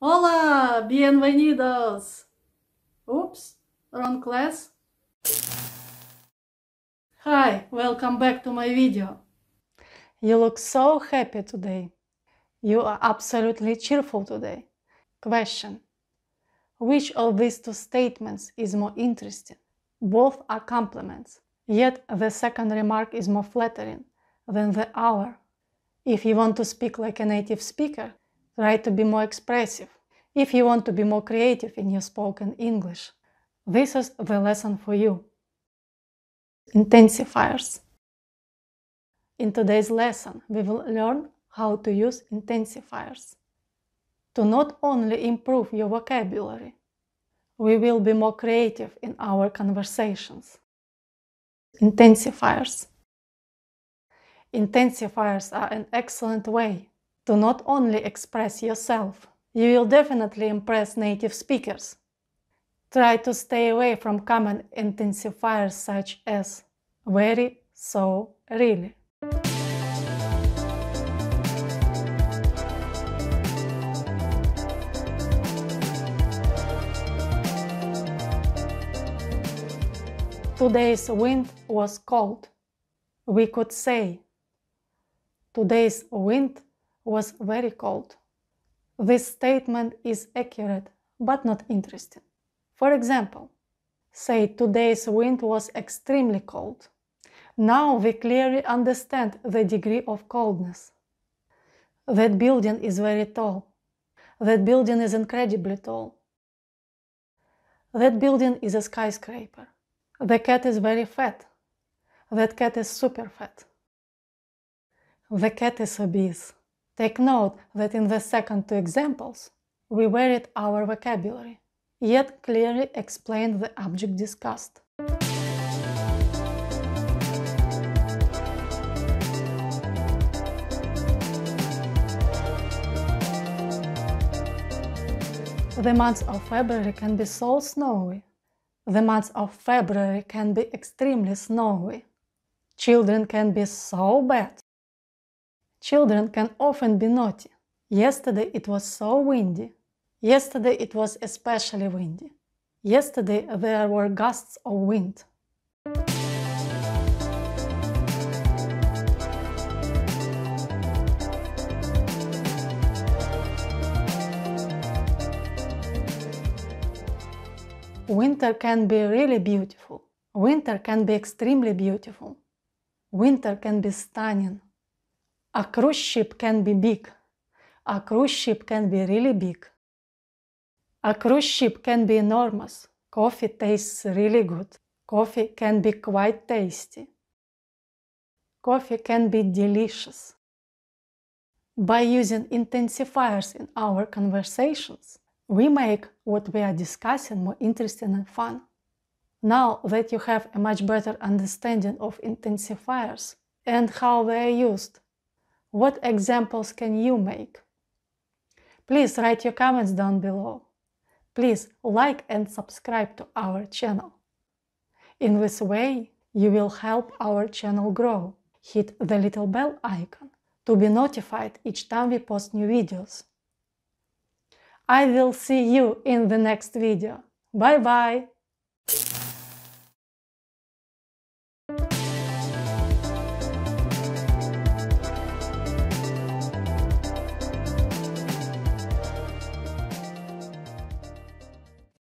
Hola, bienvenidos. Oops, wrong class. Hi, welcome back to my video. You look so happy today. You are absolutely cheerful today. Question. Which of these two statements is more interesting? Both are compliments, yet the second remark is more flattering than the our. If you want to speak like a native speaker, try to be more expressive. If you want to be more creative in your spoken English, this is the lesson for you. Intensifiers. In today's lesson, we will learn how to use intensifiers. To not only improve your vocabulary, we will be more creative in our conversations. Intensifiers. Intensifiers are an excellent way to not only express yourself, you will definitely impress native speakers. Try to stay away from common intensifiers such as very, so, really. Today's wind was cold. We could say, Today's wind was very cold. This statement is accurate but not interesting. For example, say today's wind was extremely cold. Now we clearly understand the degree of coldness. That building is very tall. That building is incredibly tall. That building is a skyscraper. The cat is very fat. That cat is super fat. The cat is obese. Take note that in the second two examples, we varied our vocabulary, yet clearly explained the object discussed. The month of February can be so snowy. The month of February can be extremely snowy. Children can be so bad. Children can often be naughty. Yesterday it was so windy. Yesterday it was especially windy. Yesterday there were gusts of wind. Winter can be really beautiful. Winter can be extremely beautiful. Winter can be stunning. A cruise ship can be big. A cruise ship can be really big. A cruise ship can be enormous. Coffee tastes really good. Coffee can be quite tasty. Coffee can be delicious. By using intensifiers in our conversations, we make what we are discussing more interesting and fun. Now that you have a much better understanding of intensifiers and how they are used, what examples can you make? Please write your comments down below. Please like and subscribe to our channel. In this way, you will help our channel grow. Hit the little bell icon to be notified each time we post new videos. I will see you in the next video. Bye bye!